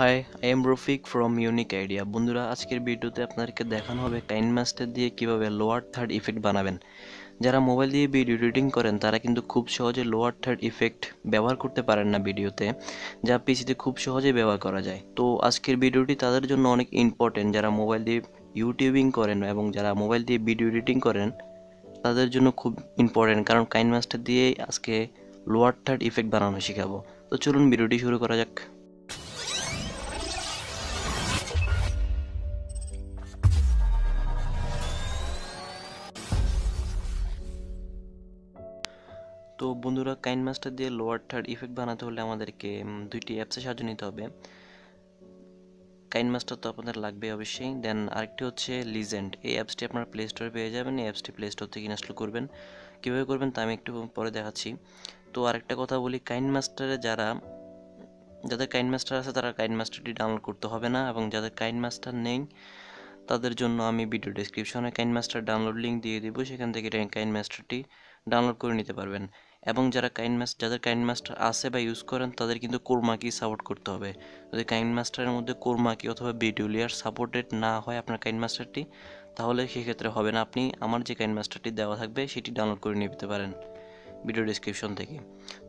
Hi I am Rafiq from unique idea বন্ধুরা, আজকের ভিডিওতে আপনাদেরকে দেখানো হবে কাইন মাস্টার দিয়ে কীভাবে লোয়ার থার্ড ইফেক্ট বানাবেন। যারা মোবাইল দিয়ে ভিডিও এডিটিং করেন, তারা কিন্তু খুব সহজে লোয়ার থার্ড ইফেক্ট ব্যবহার করতে পারেন না ভিডিওতে, যা পিসিতে খুব সহজে ব্যবহার করা যায়। তো আজকের ভিডিওটি তাদের জন্য অনেক ইম্পর্টেন্ট যারা মোবাইল দিয়ে ইউটিউবিং করেন এবং যারা মোবাইল দিয়ে ভিডিও এডিটিং করেন, তাদের জন্য খুব ইম্পর্টেন্ট কারণ কাইন মাস্টার দিয়েই আজকে লোয়ার থার্ড ইফেক্ট বানানো শেখাবো। তো চলুন ভিডিওটি শুরু করা যাক। তো বন্ধুরা, কাইন মাস্টার দিয়ে লোয়ার থার্ড ইফেক্ট বানাতে হলে আমাদেরকে দুইটি অ্যাপসে সাহায্য নিতে হবে। কাইন মাস্টার তো আপনাদের লাগবে অবশ্যই। দেন আরেকটি হচ্ছে লিজেন্ড এই অ্যাপসটি আপনারা প্লে স্টোরে পেয়ে যাবেন। এই অ্যাপসটি প্লে স্টোর থেকে ইনস্টল করবেন। কীভাবে করবেন তা আমি একটু পরে দেখাচ্ছি। তো আরেকটা কথা বলি, কাইন মাস্টারে যারা, যাদের কাইন মাস্টার আছে তারা কাইন মাস্টারটি ডাউনলোড করতে হবে না এবং যাদের কাইন মাস্টার নেই তাদের জন্য আমি ভিডিও ডেসক্রিপশনে কাইন মাস্টার ডাউনলোড লিঙ্ক দিয়ে দিব। সেখান থেকে কাইন মাস্টারটি ডাউনলোড করে নিতে পারবেন। এবং যারা কাইন মাস্টার যাদের কাইন মাস্টার আছে বা ইউজ করেন, তাদের কিন্তু কোরমাকি সাপোর্ট করতে হবে। যদি কাইন মাস্টারের মধ্যে কোরমাকি অথবা বিডিউলিয়ার সাপোর্টেড না হয় আপনার কাইন মাস্টারটি তাহলে সেক্ষেত্রে হবে না। আপনি আমার যে কাইন মাস্টারটি দেওয়া থাকবে, সেটি ডাউনলোড করে নিতে পারেন ভিডিও ডিসক্রিপশন থেকে।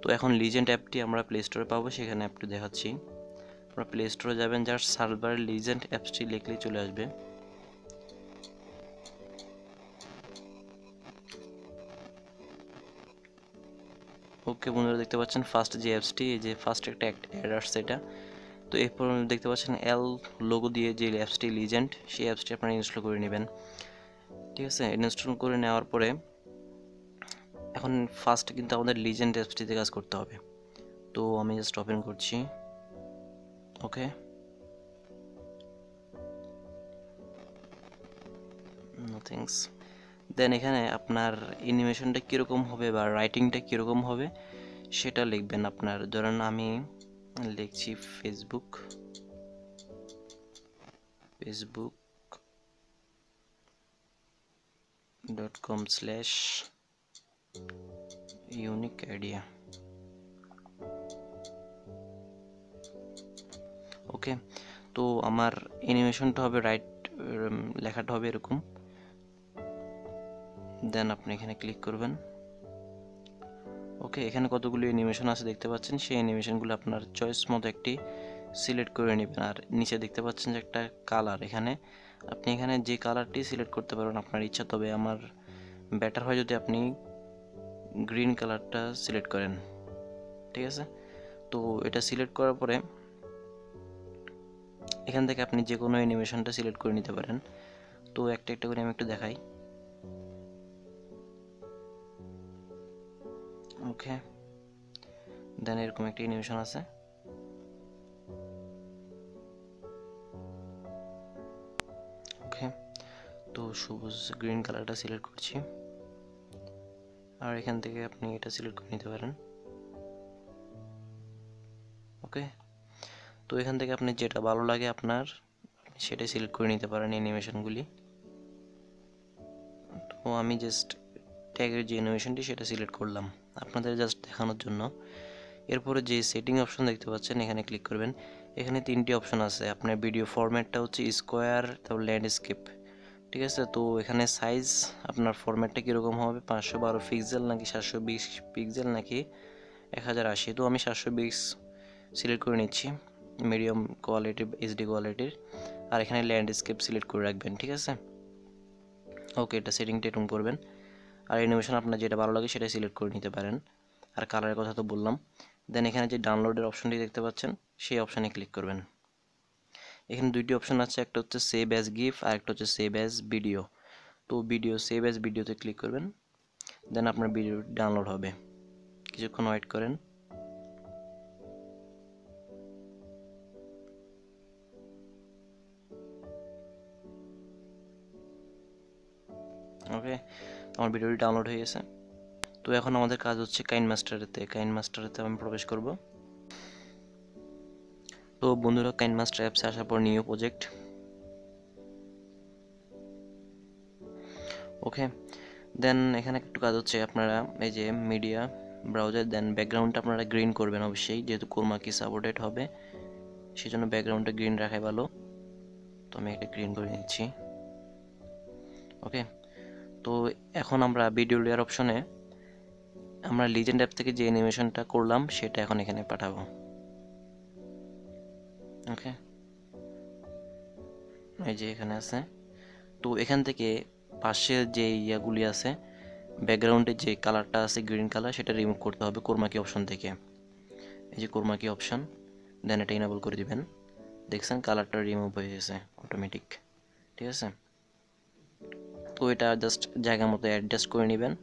তো এখন লিজেন্ড অ্যাপটি আমরা প্লে স্টোরে পাবো, সেখানে অ্যাপটি দেখাচ্ছি। আপনারা প্লে স্টোরে যাবেন, যার সার্ভার লিজেন্ড অ্যাপসটি লিখলেই চলে আসবে। ওকে বন্ধুরা দেখতে পাচ্ছেন ফার্স্ট যে অ্যাপসটি যে ফার্স্ট একটা অ্যাড আসছে এটা। তো এরপর দেখতে পাচ্ছেন এল লোগো দিয়ে যে অ্যাপসটি লিজেন্ড সেই অ্যাপসটি আপনারা ইনস্টল করে নেবেন। ঠিক আছে ইনস্টল করে নেওয়ার পরে এখন ফার্স্ট কিন্তু আমাদের লিজেন্ড অ্যাপসটিতে কাজ করতে হবে। তো আমি জাস্ট ওপেন করছি। ওকে থ্যাংকস দেন এখানে আপনার অ্যানিমেশনটা কীরকম হবে বা রাইটিংটা কীরকম হবে, সেটা লিখবেন আপনার। ধরেন আমি লিখছি Facebook Facebook dot com slash unique idea okay তো আমার অ্যানিমেশনটা হবে রাইট লেখাটা হবে এরকম। দেন আপনি এখানে ক্লিক করবেন। ওকে এখানে কতগুলো অ্যানিমেশন আছে দেখতে পাচ্ছেন? সেই অ্যানিমেশনগুলো আপনার চয়েস মতো একটি সিলেক্ট করে নেবেন। আর নিচে দেখতে পাচ্ছেন যে একটা কালার এখানে। আপনি এখানে যে কালারটি সিলেক্ট করতে পারবেন আপনার ইচ্ছা, তবে আমার বেটার হয় যদি আপনি গ্রিন কালারটা সিলেক্ট করেন। ঠিক আছে? তো এটা সিলেক্ট করার পরে এখান থেকে আপনি যে কোনো অ্যানিমেশনটা সিলেক্ট করে নিতে পারেন। তো একটা একটা করে আমি একটু দেখাই। ওকে দেন এরকম একটা অ্যানিমেশন আছে। ওকে, তো সবুজ গ্রিন কালারটা সিলেক্ট করছি। আর এখান থেকে আপনি এটা সিলেক্ট করে নিতে পারেন। ওকে, তো এখান থেকে আপনি যেটা ভালো লাগে আপনার সেটাই সিলেক্ট করে নিতে পারেন অ্যানিমেশনগুলি তো আমি জাস্ট ট্যাগের যে অ্যানিমেশনটি সেটা সিলেক্ট করলাম। আপনাদের জাস্ট দেখানোর জন্য। এরপরে যে সেটিং অপশন দেখতে পাচ্ছেন, এখানে ক্লিক করবেন। এখানে তিনটি অপশন আছে। আপনার ভিডিও ফরম্যাটটা হচ্ছে স্কোয়ার তারপর ল্যান্ডস্কেপ ঠিক আছে? তো এখানে সাইজ আপনার ফরম্যাটটা কীরকম হবে? পাঁচশো বারো পিক্সেল নাকি সাতশো বিশ পিক্সেল নাকি এক হাজার আশি? তো আমি সাতশো বিশ সিলেক্ট করে নিচ্ছি। মিডিয়াম কোয়ালিটি এইচডি কোয়ালিটির আর এখানে ল্যান্ডস্কেপ সিলেক্ট করে রাখবেন। ঠিক আছে? ওকে এটা সেটিংটা এরকম করবেন। আর অ্যানিমেশন আপনার যেটা ভালো লাগে সেটা সিলেক্ট করে নিতে পারেন। আর কালারের কথা তো বললাম। দেন এখানে যে ডাউনলোডের অপশনটি দেখতে পাচ্ছেন, সেই অপশানে ক্লিক করবেন। এখানে দুইটি অপশন আছে, একটা হচ্ছে সেভ অ্যাজ গিফ আর একটা হচ্ছে সেভ অ্যাজ ভিডিও তো ভিডিও সেভ অ্যাজ ভিডিওতে ক্লিক করবেন। দেন আপনার ভিডিও ডাউনলোড হবে। কিছুক্ষণ ওয়েট করেন। ওকে আমার ভিডিওটি ডাউনলোড হয়ে গেছে। তো এখন আমাদের কাজ হচ্ছে কাইন মাস্টারেতে কাইন মাস্টারেতে আমি প্রবেশ করব। তো বন্ধুরা কাইন মাস্টার অ্যাপসে আসার পর নিউ প্রজেক্ট ওকে দেন এখানে একটু কাজ হচ্ছে আপনারা এই যে মিডিয়া ব্রাউজার দেন ব্যাকগ্রাউন্ডটা আপনারা গ্রিন করবেন অবশ্যই, যেহেতু কোরমা কি সাপোর্টেড হবে সেই জন্য ব্যাকগ্রাউন্ডটা গ্রিন রাখাই ভালো। তো আমি এটা গ্রিন করে নিচ্ছি। ওকে তো এখন আমরা ভিডিও লেয়ার অপশনে আমরা লিজেন্ড অ্যাপ থেকে যে অ্যানিমেশনটা করলাম, সেটা এখন এখানে পাঠাবো। ওকে এই যে এখানে আছে। তো এখান থেকে পাশের যে ইয়াগুলি আছে ব্যাকগ্রাউন্ডে যে কালারটা আছে গ্রিন কালার সেটা রিমুভ করতে হবে কোরমাকি অপশন থেকে। এই যে কোরমাকি অপশন দেন এটা ইনাবল করে দিবেন। দেখছেন কালারটা রিমুভ হয়ে গেছে অটোমেটিক ঠিক আছে? তো এটা জাস্ট জায়গা মতো অ্যাডজাস্ট করে নেবেন।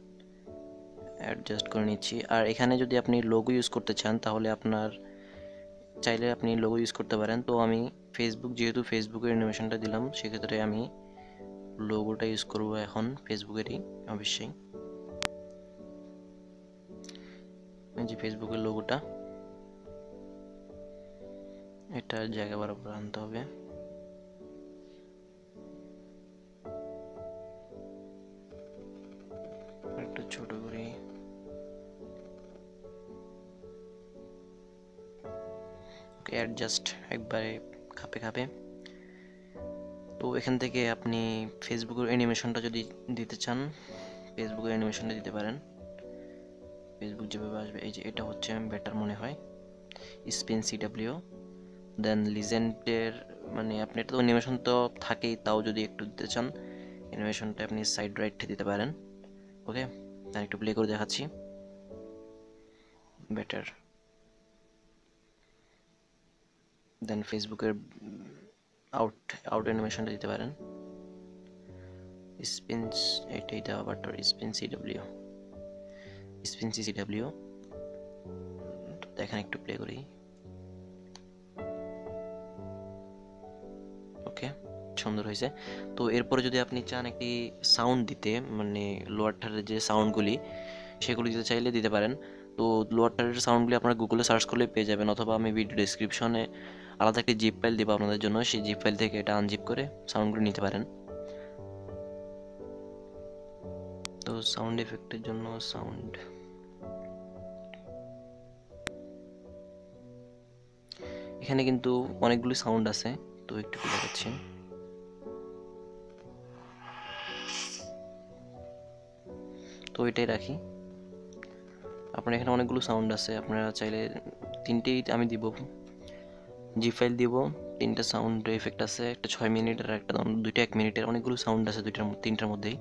অ্যাডজাস্ট করে নিচ্ছি। আর এখানে যদি আপনি লোগো ইউজ করতে চান, তাহলে আপনার চাইলে আপনি লোগো ইউজ করতে পারেন। তো আমি ফেসবুক যেহেতু ফেসবুকের অ্যানিমেশনটা দিলাম, সেক্ষেত্রে আমি লোগোটা ইউজ করব এখন ফেসবুকেরই অবশ্যই। যে ফেসবুকের লোগোটা এটা জায়গা বরাবর আনতে হবে। ছোট করে। অ্যাডজাস্ট একবারে খাপে খাপে। তো এখান থেকে আপনি ফেসবুকের অ্যানিমেশনটা যদি দিতে চান ফেসবুকের অ্যানিমেশনটা দিতে পারেন। ফেসবুক যেভাবে আসবে, এই যে এটা হচ্ছে বেটার মনে হয়। স্পিন সিডাব্লিউ দেন লিজেন্ডের মানে আপনি এটা তো অ্যানিমেশন তো থাকেই, তাও যদি একটু দিতে চান অ্যানিমেশনটা আপনি সাইড রাইট দিতে পারেন। ওকে একটু প্লে করে দেখাচ্ছি। বেটার দেন ফেসবুকের আউট আউট অ্যানিমেশনটা দিতে পারেন। স্পিনস এটাই দেওয়া butter spin CW spin CW দেখেন একটু প্লে করি। সুন্দর হয়েছে। তো এরপরে যদি আপনি চান একটি সাউন্ড দিতে মানে লোয়ার থারের যে সাউন্ডগুলি সেগুলি দিতে চাইলে দিতে পারেন। তো লোয়ার থারের সাউন্ডগুলি আপনারা গুগলে সার্চ করলে পেয়ে যাবেন, অথবা আমি ভিডিও ডিসক্রিপশনে আলাদা একটি জিপ ফাইল দেবো আপনাদের জন্য। সেই জিপ ফাইল থেকে এটা আনজিপ করে সাউন্ডগুলি নিতে পারেন। তো সাউন্ড এফেক্টের জন্য সাউন্ড এখানে কিন্তু অনেকগুলি সাউন্ড আছে, তো একটু দেখাচ্ছি তো এটাই রাখি। আপনার এখানে অনেকগুলো সাউন্ড আছে, আপনারা চাইলে তিনটেই আমি দিব। জি ফাইল দিব, তিনটা সাউন্ড এফেক্ট আছে, একটা ছয় মিনিটের একটা দুইটা এক মিনিটের অনেকগুলো সাউন্ড আছে দুইটার তিনটার মধ্যেই।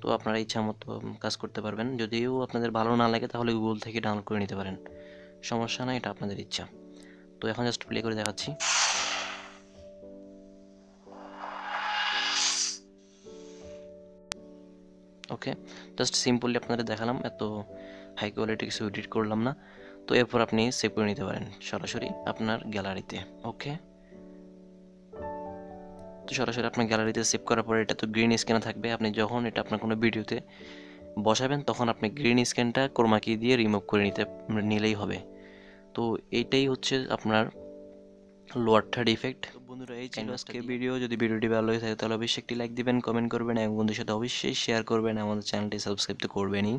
তো আপনারা ইচ্ছা মতো কাজ করতে পারবেন। যদিও আপনাদের ভালো না লাগে, তাহলে গুগল থেকে ডাউনলোড করে নিতে পারেন। সমস্যা না এটা আপনাদের ইচ্ছা। তো এখন জাস্ট প্লে করে দেখাচ্ছি। ওকে? জাস্ট সিম্পলি আপনাদের দেখালাম, এত হাই কোয়ালিটি কিছু এডিট করলাম না। তো এরপর আপনি সেভ করে নিতে পারেন, সরাসরি আপনার গ্যালারিতে ওকে? তো সরাসরি আপনার গ্যালারিতে সেভ করার পরে এটা তো গ্রিন স্ক্যানে থাকবে। আপনি যখন এটা আপনার কোনো ভিডিওতে বসাবেন, তখন আপনি গ্রিন স্ক্যানটা কোরমাকি দিয়ে রিমুভ করে নিতে, নিলেই হবে। তো এইটাই হচ্ছে আপনার লোয়ার থার্ড ইফেক্ট বন্ধুরা এই ছিল আজকে ভিডিও যদি ভিডিওটি ভালো হয়ে থাকে তাহলে অবশ্যই একটি লাইক দিবেন কমেন্ট করবেন এবং বন্ধুর সাথে অবশ্যই শেয়ার করবেন। আমাদের চ্যানেলটি সাবস্ক্রাইব তো করবেনই।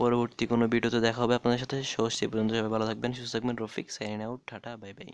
পরবর্তী কোনো ভিডিওতে দেখা হবে আপনাদের সাথে। সে পর্যন্ত সবাই ভালো থাকবেন সুস্থ থাকবেন। Rafiq sign out tata bye bye